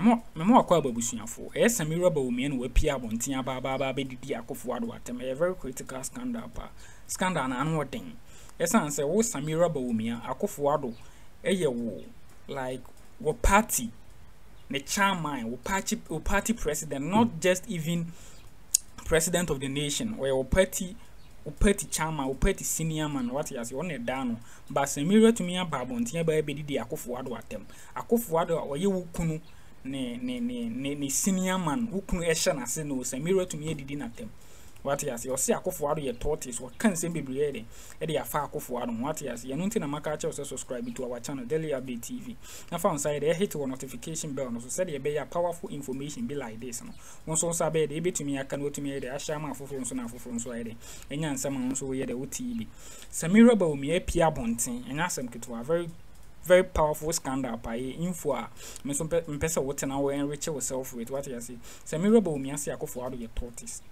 mɛma wakɔ aba abusuafoɔ ɛyɛ samira bawumia na wapia abɔnten abaabaaba bɛdidi akɔfo ado atɛm ɛyɛ very critical scandal pa. Scandal na ano ɔden ɛsiane sɛ wo samira bawumia akɔfo ado ɛyɛ wo like wɔ party ne chairman wo party wo party president not mm. just even president of the nation ɔyɛ wo party wo party chairman wo party senior man wate ase ɔne da no. Ba samira tumi aba abɔnten abaa bɛdidi akɔfo ado atɛm akɔfo ado a ɔyɛ wo kunu ne ne ne ne ne senior man wokunu ɛhyɛ n'ase na osamira tumi adidi n'atam. Wate ase ɔsi akofo ado yɛ tortoise wɔka nsɛm bebree yɛ de ɛde afa akofo ado ho. Wate ase yɛno nti na maka akyɛw sɛ subscribe to our channel daily update tv na fa nsa yɛ de ɛhit wɔ notification bell no so sɛdeɛ ɛbɛyɛ powerful information bi like this no. Wɔn nso nsa bɛyɛ de ebetumi aka na otumi yɛ de ahyɛ ama afoforɔ nso na afoforɔ nso ayɛ de. Ɛnya nsɛm a wɔn nso wɔyɛ de wotii bi samira bawumia pia abɔnten. Ɛnya asɛm ketewa very very powerful scandal pa yi info a me nso mpɛ sɛ wotena wɔ enrich yourself with what you say sɛ me reba omi ase akɔfo ado yɛ tortoise.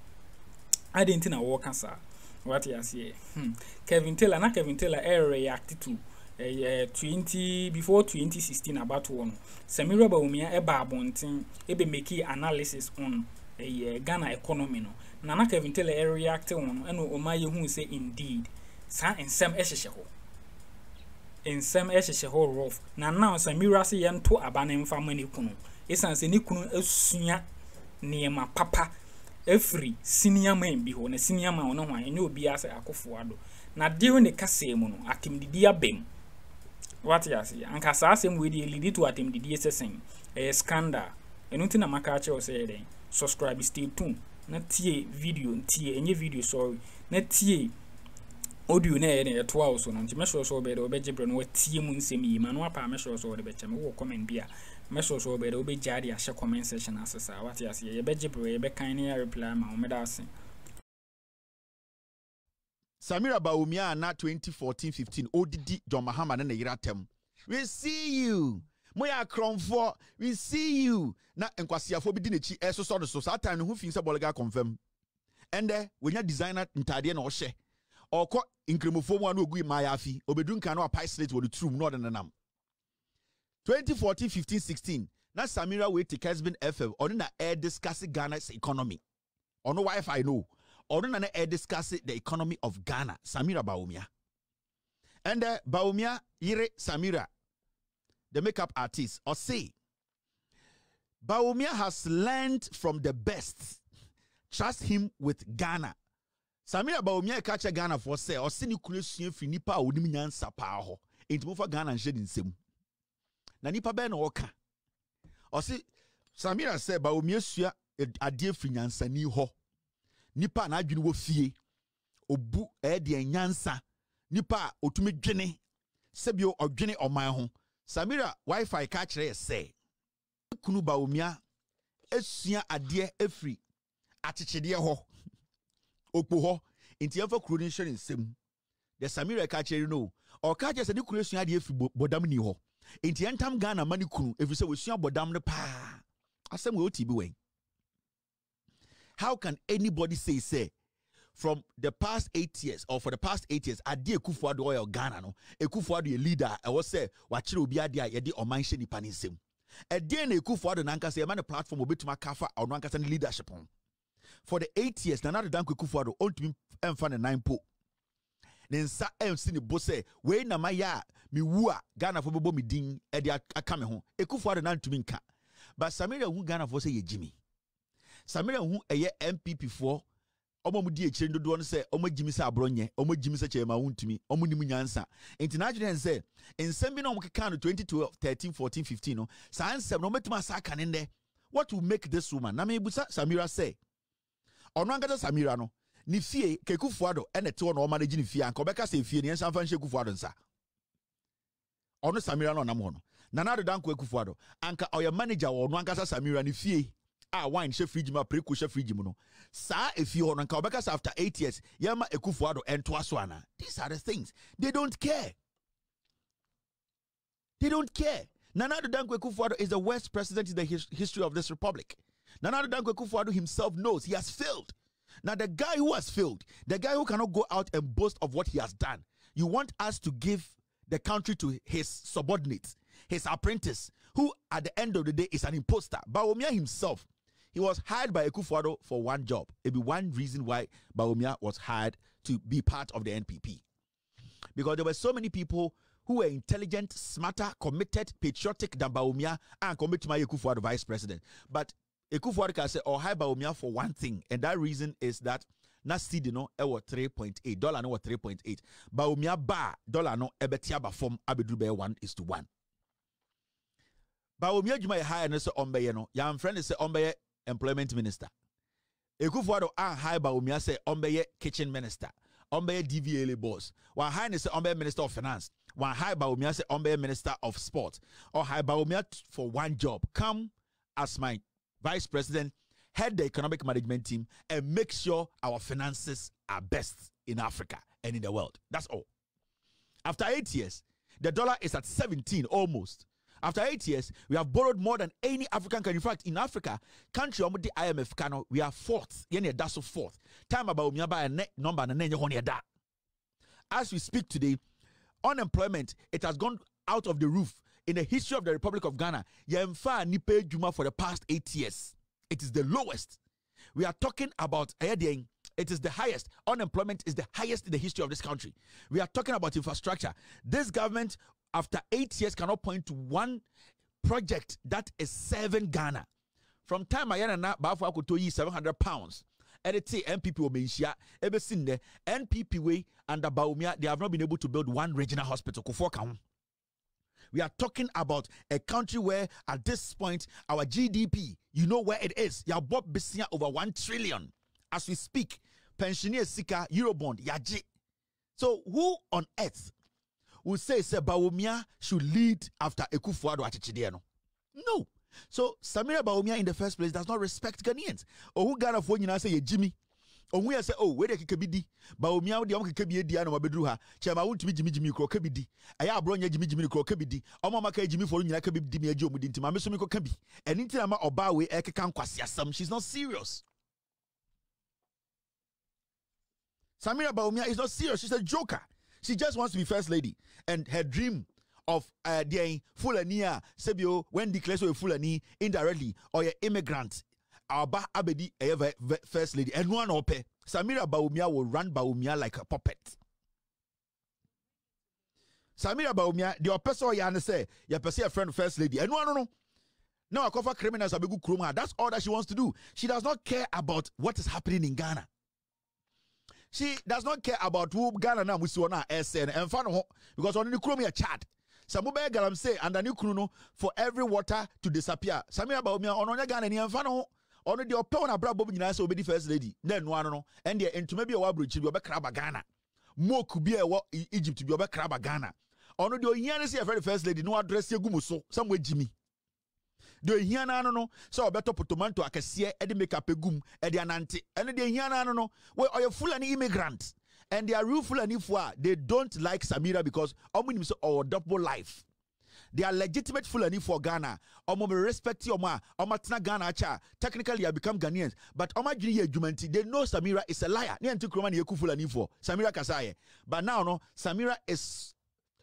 Adi nti na wɔka saa? What you say hmm. kevin taylor na kevin taylor ɛyɛ react to ɛyɛ twenty before twenty sixteen abatoɔ no sɛ me reba omi ɛba abɔnten ebe make analysis on ɛyɛ ghana economy no na na kevin taylor ɛyɛ react wɔn no ɛna ɔmo ayɛ hu sɛ indeed saa nsɛm ɛhyehyɛ hɔ nsɛm ɛhyehyɛ hɔ rough na now samira se yɛnto aba ne mfa ma ne kunu. Ɛsiane sɛ ne kunu asua nneɛma papa afiri senior man bi hɔ. Na senior man ho ɛnyɛ obiara sɛ akɔfoɔ ado. Na deɛ ne kaseɛ mu no atemdidi abam wate ase. Anka saa asɛm wei deɛ lidi to atemdidi sɛ sɛn. Ɛyɛ scandal. Ɛno nti na maka akyerɛw sɛ yɛ dɛn subscribe stay tuned. Na tie video tie ɛnyɛ video sorry. Na tie audio na ɛyɛ no ɛtoa wo so no nti mɛsɔrɔ sɛ wɔbɛyɛ dɛ wɔbɛgye berɛ no watie mu nsɛm yi ma no apa mɛsɔrɔ sɛ wɔde bɛkyɛ me wowɔ comment bi a mɛsɔrɔ sɛ wɔbɛyɛ dɛ wobɛgyaa de ahyɛ comment section ase saa wate aseɛ yɛbɛgye berɛ yɛbɛkan ne yɛreply ma wo meda ase. Samira bawumia na 2014-15 odidi john mahama ne ne yere atɛm we see you. Moyɛ akorɔmfoɔ we see you. Na nkwasiafoɔ bi di n'akyi ɛsosɔ no so. Saa time no ho fi sɛ bɔlega confirm. Ɛndɛ wɔnya designer ntadeɛ na ɔhyɛ ɔkɔ nkramofoɔ mu a na ogui maayafi obedu nkan na wapae slate wɔ ne turum na ɔde nenam. 2014 15 16 na samira wei te Kessben fm ɔno na air discuss ghana's economy. Ɔno wifi no ɔno na na air discuss the economy of ghana. Samira bawumia ɛndɛ uh, bawumia yere samira the makeup artist ɔse bawumia has learned from the best. Trust him with ghana samira bawumia ɛka kyerɛ ghanafoɔ sɛ ɔse ne kunu asua firi nipa a onim nyansa paa hɔ. Enti mofa ghana nhyɛ ne nsam. Na nipa bɛɛ na ɔka ɔse samira sɛ bawumia sua adeɛ firi nyansani hɔ nipa a n'adwene wɔ fie obu ɛɛdeɛ nyansa nipa a otumi dwene sɛbio ɔdwene ɔman ho. Samira wifi ka kyerɛ yɛ sɛ kunu bawumia esua adeɛ efiri akyekyedeɛ hɔ okpo hɔ. Nti yɛmfa kuro no nhyɛ ne nsam. Deɛ samira ka kyerɛ no ɔka kyerɛ sɛ ne kunu asua adeɛ firi bɔdam ni hɔ. Nti yɛntam ghana ma kunu ɛfiri sɛ wɔsua bɔdam no paa. Asɛm wɔ ɔti bi wɛn. How can anybody say say from the past eight years or for the past eight years adeɛ ekufu ado ɔyɛ ghana no ekufu ado yɛ leader a ɛwɔ sɛ wakyerɛ obi adeɛ a yɛde ɔman hyɛ nipa ne nsam. Ɛdeɛ na ekufu ado nankasa yɛma ne platform obetuma kafa ɔno ankasa ne leadership ho for the eight years nana de danko ekufu ado ɔntumi ɛnfa ne nan po ne nsa ɛnsi ne bo sɛ wei na ma yɛ a mi wu a ghanafoɔ bɛbɔ mi din ɛde aka mi ho. Ekufu ado nantumi nka. But samira hu ghanafoɔ sɛ yɛ gyimi. Samira hu ɛyɛ npp foɔ. Ɔmo mu di akyire dodoɔ no sɛ ɔmo gyimi sɛ aborɔ nyɛ ɔmo gyimi sɛ kyerɛ ma wo ntumi ɔmo nim nyansa. Nti n'adwene sɛ nsɛm bi na ɔmo keka no 2012 13 14 15 no saa nsɛm no ɔmɛtumi asa aka ne ndɛ what will make this woman? Na mebusa samira sɛ ɔno ankasa samira no ne fie kekufu ado ɛna ɛte hɔ na ɔma no gyi ne fie anka ɔbɛka sɛ fie ne yɛnsa nhyɛ kufu ado nsa ɔno samira no ɔnam hɔ no nana ado danko akufu ado anka ɔyɛ manager wɔ ɔno ankasa samira ne fie a wine hyɛ fridge mu a preko hyɛ fridge mu no saa efie hɔ no nka ɔbɛka sɛ after eight years yɛma ekufu ado ɛntoa so ana these are the things. They don't care. They don't care. Nana ado danko ekufu ado is the worst president in the his history of this republic danko ekufu ado himself knows he has failed now the guy who has failed the guy who cannot go out and boast of what he has done you want us to give the country to his subordinates his apprentice, who at the end of the day is an imposter. Bawumia himself, he was hired by Ekufuado for one job. It be one reason why Bawumia was hired to be part of the NPP. Because there were so many people who were intelligent, smarter, committed, patriotic than Bawumia and committed to my Ekufuado vice president. But Ekufuado can say, or oh, hire Bawumia for one thing, and that reason is that na seed no ɛwɔ 3.8 dollar no wɔ 3.8 Bawumia ba dollar no ɛbɛte aba fam 1 is to 1 Bawumia adwuma yɛ hire no sɛ ɔmbɛyɛ no yɛamfrɛ no sɛ ɔmbɛyɛ employment minister. Ekufuado anhae Bawumia sɛ ɔmbɛyɛ kitchen minister ɔmbɛyɛ DVLA boss. Wanhae ne sɛ ɔmbɛyɛ minister of finance wanhae Bawumia sɛ ɔmbɛyɛ minister of sport. Ɔhae Bawumia t- for one job. Come as my vice president head the economic management team and make sure our finances are best in Africa and in the world. That's all. After eight years, the dollar is at 17 almost. After eight years, we have borrowed more than any African country. In fact, in Africa, country omo the IMF kano, we are fourth. Yene that's fourth. Time about umiaba number and then. As we speak today, unemployment it has gone out of the roof in the history of the Republic of Ghana. Yemfa nipe juma for the past eight years. It is the lowest. We are talking about eh, it is the highest. Unemployment is the highest in the history of this country. We are talking about infrastructure. This government, after eight years, cannot point to one project that is serving Ghana. From time I na Bafo Akoto yi 700 pounds. Edit Ever seen the NPP way under Bawumia, they have not been able to build one regional hospital. Kufuor Kaun. We are talking about a country where, at this point, our GDP, you know where it is. Ya Bob Bissia over one trillion as we speak. Pensioner Sika Eurobond Yaji. So who on earth would say say Bawumia should lead after Ekufuado Achichidiano? No. So Samira Bawumia in the first place does not respect Ghanaians. Or who got Ghana for you know, say Jimmy. Ɔhu yɛ sɛ o wei de keka bi di baomia deɛ ɔmo keka bi adi ana wabɛduru ha. Kyɛma wontumi gyimi gyimi korɔ ka bi di. Ɛyɛ aborɔ nyɛ gyimi gyimi korɔ ka bi di. Ɔmo a maka gyimi fɔro nyinaa ka bi di mi agye ɔmo di nti maame so mi kɔ ka bi ɛne nti na ma ɔbaa wei ɛkeka nkwasiasɛm she's not serious. Samira Bawumia is not serious. She's a joker. She just wants to be first lady. And her dream of uh, the Fulani, Sebio, when declares a Fulani indirectly or a immigrant, Aba Abedi, a ve- ve- first lady, and one ope. Samira Bawumia will run Bawumia like a puppet. Samira Bawumia, the person you say, you person a friend first lady, and one no no. Now, cover criminals, Abegu Kruma. That's all that she wants to do. She does not care about what is happening in Ghana. She does not care about who Ghana na musi SN and fan ho because on the krum ya chat. Samu be galam say and the new no for every water to disappear. Samira ba omia ono nya Ghana ni fan ho ɔno deɛ ɔpɛ wɔn abrabɔ mu nyinaa sɛ obɛdi first lady na ɛnoa no no ɛn deɛ ntoma bi a ɛwɔ aburokyiri bi ɔbɛkra aba ghana. Mook bi a ɛwɔ e-, egypt bi ɔbɛkra aba ghana. Ɔno deɛ ohia no sɛ yɛfrɛ no first lady na wadrɛse egu mu so sɛ mo agyi mi. Deɛ ohia no ano no sɛ ɔbɛtɔ potomanto akɛseɛ ɛde makeup egu mu ɛde anante. Ɛno deɛ ohia no ano no ɔyɛ fulani immigrant. And they are real fulani fo a they don't like samira because ɔmo nim sɛ ɔwɔ double life they are legitimate Fulani for Ghana. Omo respect you, Oma. Oma tina Ghana acha. Technically, I become Ghanaians, but Oma jini ye jumenti. They know Samira is a liar. Ni anti kroma ni yeku Fulani for Samira kasaye. But now no, Samira is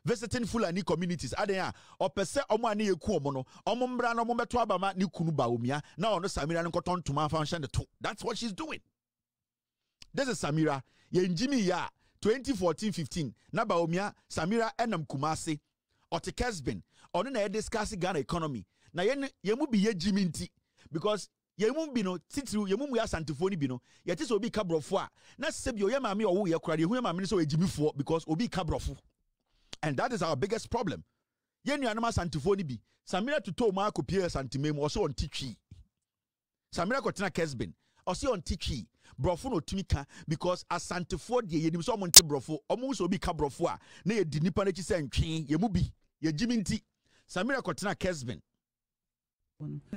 visiting Fulani communities. Adenya, opese omo ani yeku omo no. Omo mbra no omo beto abama ni kunu baumia. Now no Samira nko ton tuma function the two. That's what she's doing. This is Samira. Ye njimi ya 2014-15. Na baumia Samira enam Kumasi Ote ɔno na yɛ discuss Ghana economy. Na yɛn yɛn mu bi yɛ gyimi nti because yɛn mu bi no titiriw yɛn mu mu yɛ asantefoɔ no bi no yɛte sɛ obi ka borɔfo a na sɛ bi oyɛ maame a ɔwo yɛ kora deɛ ehu yɛ maame no sɛ ɔyɛ gyimifoɔ because obi ka borɔfo and that is our biggest problem. Yɛn nuanom asantefoɔ no bi samira toto mu akɔpie asantema mu ɔsɛ ɔnte twi samira kɔtena kesbin ɔsɛ ɔnte twi borɔfo na ɔtumi ka because asantefoɔ deɛ yɛnim sɛ ɔmo nte borɔfo ɔmo sɛ obi ka borɔfo a na yɛdi nipa n'akyi sɛ ntwee yɛ mu bi yɛgyimi nti samira kɔtena Kessben.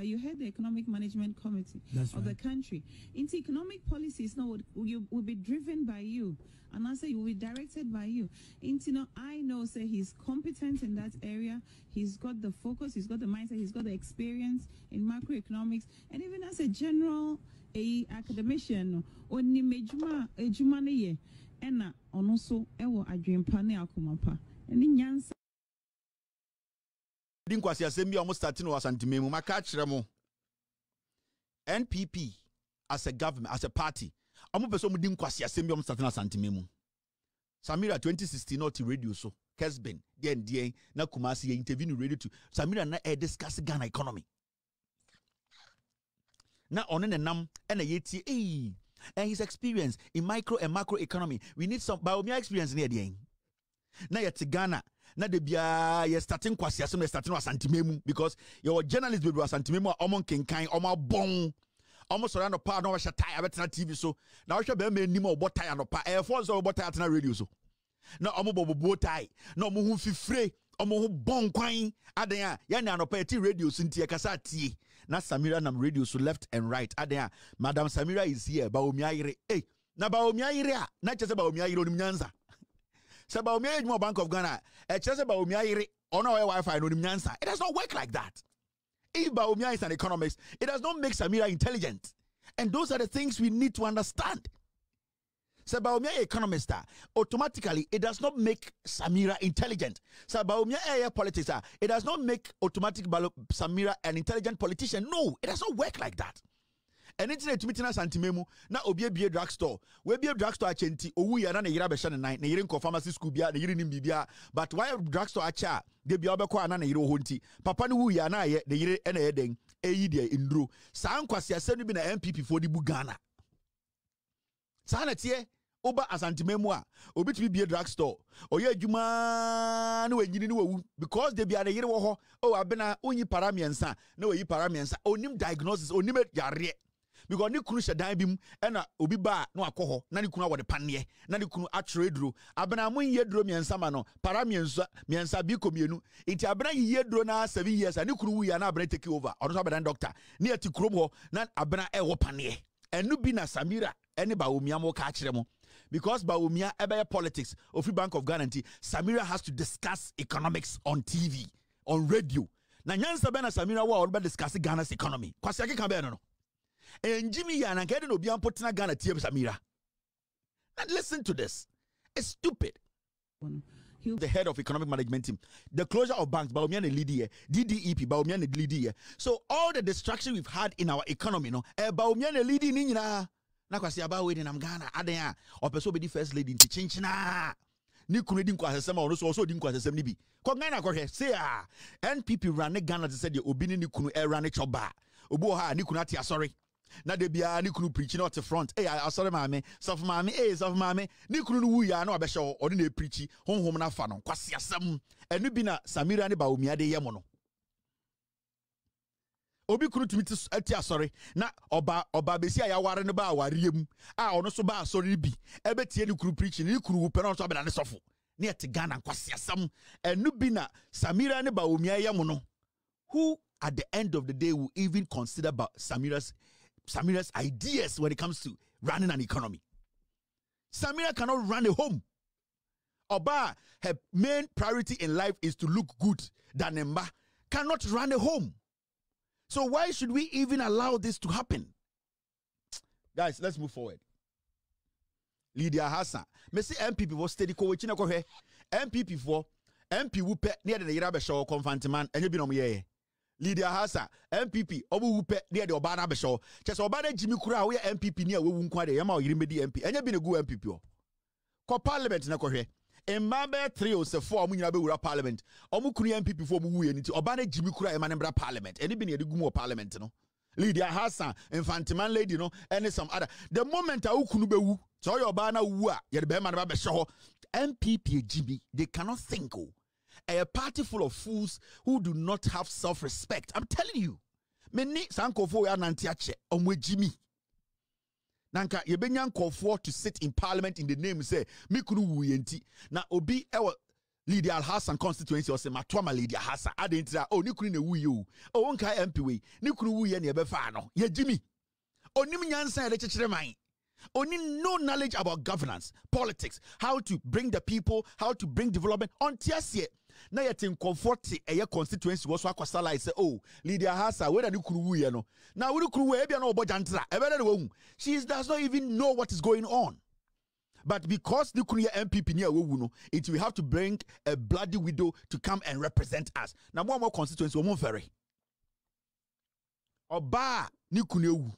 You head the Economic Management Committee That's of right. the country. Into economic policy policies now would, you, will be driven by you. And I say you will be directed by you. Into now, I know say he's competent in that area. He's got the focus, he's got the mindset, he's got the experience in macroeconomics, and even as a general a academician or ni mejuma ejuma ne ye. Ena ono so ewo adwempa ne akoma pa. Ɛne nyansa di nkwasiasɛm bi a ɔmo start no wɔ asantema mu. Maka akyerɛ mo npp as a government as a party ɔmo pɛ sɛ ɔmo di nkwasiasɛm bi a ɔmo start no asantema mu. Samira 2016 na ɔte radio so kesben deɛn deɛn na kumasi yɛ interview no radio to samira na ɛ discuss ghana economy. Na ɔno ne nam ɛna yɛtie ee and his experience in micro and macro economy we need some baomia experience ne yɛ deɛn na yɛte ghana na de biara yɛ starte nkwasiasɛm na yɛ starte no asantema mu. Because yɛwɔ journalist bebree wɔ asantema mu a ɔmo nkenkan ɔmo abɔn. Ɔmo sɔrɔ anɔpa na wɔhyɛ tie abɛtena tv so. Na wɔhwɛ bɛrima anim a ɔbɔ tie anɔpa. Ɛyɛ fɔn sɛ ɔbɔ tie atena radio so. Na ɔmo bɔ bobo tie na ɔmo ho fifire ɔmo ho bɔn kwan. Adan a yɛne anɔpa yɛte radio so nti yɛkasa atie. Na samira nam radio so left and right. Adan a madam samira is here. Baomi ayere ei na baomi ayere a na kyerɛ sɛ baomi ayere onim nyansa sɛ baomi ayere adwuma bank of ghana ɛkyerɛ sɛ baomi ayere ɔno a ɔyɛ wifi no onim nyansa. It does not work like that. If baomi is an economist it does not make samira intelligent. And those are the things we need to understand. Sɛ baomia yɛ economist a automatically it does not make samira intelligent. Sɛ baomia ɛyɛ politics a it does not make automatic samira an intelligent politician. No it does not work like that ɛne na ɛtumi tena santime mu na obi abie drug store wabie drug store akyɛ nti owu yɛ na ne yere abɛhyɛ ne nan ne yere nkɔ pharmacy school bia ne yere nim biribia but wayɛ drug store akyɛ a de bia a na ne yere wɔ hɔ nti papa no wu yɛ na ayɛ ne yere ɛna ɛyɛ den ɛyi deɛ nduro. Saa nkwasiasɛm no bi na npp foɔ de bu ghana. Saa na teɛ woba asantema mu a obi tumi bie drug store ɔyɛ adwuma na wanyini ne wawu. Because de bia ne yere wɔ hɔ o abena wonyi para mmiɛnsa na wayi para mmiɛnsa. Onim diagnosis onim yareɛ because ne kunu hyɛ dan bi mu ɛna obi a na wakɔ hɔ na ne kunu awɔ de paneɛ na ne kunu atwerɛ duro. Abena mo nyɛ duro mmiɛnsa no para mmiɛnsa mmiɛnsa bi kɔ mmienu. Abena na seven years a ne kunu wuyi a na abena take over. Ɔno nso doctor. Ne yɛ ti kurom hɔ na abena ɛwɔ paneɛ. Ɛno bi na samira ɛne baomia mo ka akyerɛ mo. Because baomia ɛbɛyɛ politics ofiri bank of ghana samira has to discuss economics on tv on radio. Na nyansa bɛ na samira wɔ a discuss ghana's economy. Kwasi akeka bɛɛ no no ɛngyimi yɛ ananka ɛde na obi ampo tena ghana tie samira and listen to this it's stupid the head of economic management team. The closure of banks, Baumia and lead here. DDEP, Baumia and lead here. So all the distraction we've had in our economy, no, eh, Baumia and lead in na na kwasi aba we nam Ghana adan a opeso be the first lady nti chinchina. Ni kunu di nkwasesem a ɔno so ɔso di nkwasesem ni bi. Kɔ Ghana kɔhwɛ say a NPP ne Ghana te sɛ deɛ obi ne ne kunu ɛra ne choba. Obi wɔ a ne kunu ate asɔre. Na de biara ne kunu preach na ɔte front. Ɛyɛ asɔre maame. Sɔfo maame ɛyɛ sɔfo maame. Ne kunu no wu yia na ɔbɛhyɛ ɔde na epreach honhom na fa no kwasi asɛm ɛno bi na samira ne baomia de yɛ mo no. Obi kunu tumi ti asɔre. Na ɔba ɔba besi a yɛaware no ba awareɛ mu a ɔno so ba asɔre bi ɛbɛtie ne kunu preach ne kunu wu pɛ na ɔno so abɛda ne sɔfo. Ne yɛte ghana kwasi asɛm ɛno bi na samira ne baomia yɛ mo no. Who at the end of the day will even consider ba samira's Samira's ideas when it comes to running an economy. Samira cannot run a home. Oba, her main priority in life is to look good. Danemba cannot run a home. So why should we even allow this to happen? Guys, let's move forward. Lydia Hassan. Me see NPP for steady ko wechina ko. NPP for MP wu pe near the yira be show confantiman enye bi no mo ye. Lydia Hassa, MPP, ɔmo wu pɛ ne yɛde ɔbaa no abɛhyɛ hɔ. Kyɛ sɛ ɔbaa no agyimi kora a woyɛ MPP ni a wawu nko adeɛ yɛma ɔyere mbɛdi MP ɛnyɛ bi na gu MPP hɔ. Kɔ parliament na kɔhwɛ. Mmaa bɛyɛ three o sɛ four a ɔmo nyinaa bɛwura parliament. Ɔmo kunu MPP fo ɔmo wu yɛ ne ti ɔbaa no agyimi kora a ɛma ne mbra parliament. Ɛne bi na yɛde gu mu wɔ parliament no. Lydia Hassan, Infantiman lady no, and some other. The moment a ukunu bewu, so your bana wu a, yɛ de bɛrima no hɔ. MPP Jimmy, they cannot think oh a party full of fools who do not have self-respect. I'm telling you. Many sankofo ya nanti ache omwe Jimmy. Nanka yebenya nkofo to sit in parliament in the name say mikunu wu yenti. Na obi ewa Lydia Hassan constituency ɔsɛ matoma Lydia Hassan ade ntira oh ne kunu na wu yi o oh nka MP we ne kunu wu ye Jimmy. Onim nyansa man. Only no knowledge about governance, politics, how to bring the people, how to bring development on TSA. Na yɛte nkɔmfoɔ te ɛyɛ constituency wɔ so akɔsa lie sɛ o lydia hasa wɛda ne kuru wuyɛ no. Na wode kuru wɔ ebia na wɔbɔ gyantra. Ɛbɛdɛ ne wahu she does not even know what is going on. But because ne kunu yɛ npp ni a wɔwu no it will have to bring a bloody widow to come and represent us. Na mo a mo constituency wɔn mo fɛre ɔbaa ne kunu ewu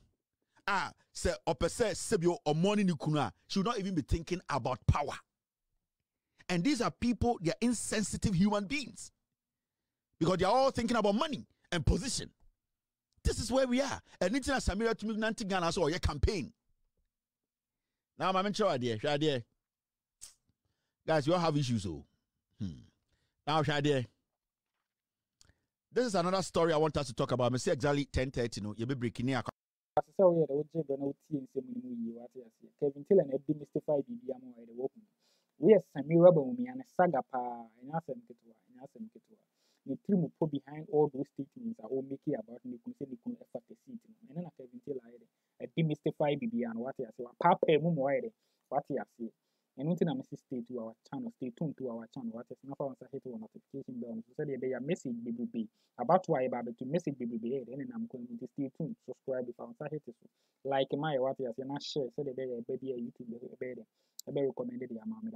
a sɛ ɔpɛ sɛ sɛbi ɔmo ne ne kunu a she would not even be thinking about power and these are people they are insensitive human beings. Because they are all thinking about money and position. This is where we are. And as samira to nanti ghana so ɔyɛ campaign. Now nkyerɛ adeɛ hwɛ adeɛ guys you all have issues oh hmm. now adeɛ this is another story i want us to talk about. Me say exactly 10:30 no you be breaking near. Ase sɛ woyɛ dɛ wogye bɛ na wotie nsɛm no mu yie wate aseɛ kevin taylor na demystify ma wɔyɛ dɛ wohu woyɛ samira bawumia ne saga paa. Ɛnyɛ asɛm ketewa ɛnyɛ asɛm ketewa. Ne tiri mu po behind all those statements a wɔmake about ne kunu sɛ ne kunu ɛfa the seat no ɛno na kevin taylor ayɛ dɛ. Ɛdemystify biribia no wate aseɛ wapaapaa mu ma wɔyɛ dɛ wate aseɛ ɛno nti na mesi stay to our channel stay tuned to our channel wate aseɛ nafa wɔn nsa hit wɔ notification bell no so sɛdeɛ ɛbɛyɛ message bebrebe. About why ba bɛtu message bebrebe yɛ dɛ ɛne nam kwan mu nti stay tuned subscribe. Fa wɔn nsa hit so like ma yɛ wate aseɛ na share sɛdeɛ ɛbɛyɛ ɛbɛ bi a youtube ɛbɛyɛ dɛ recommend de ama me